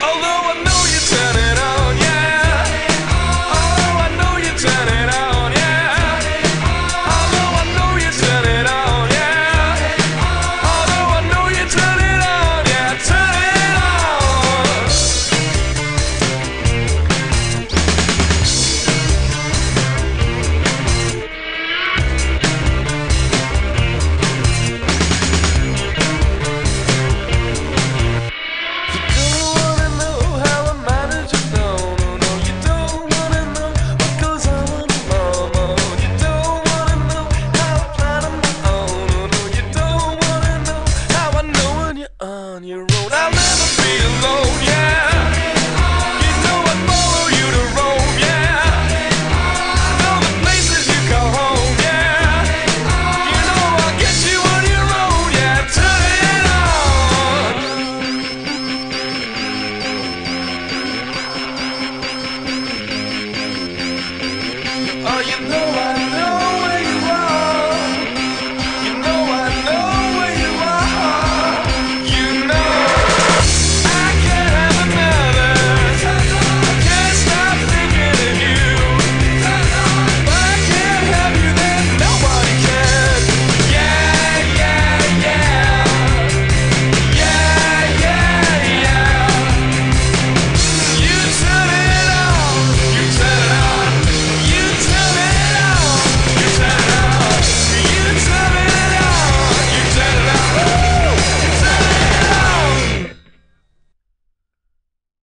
Although I'm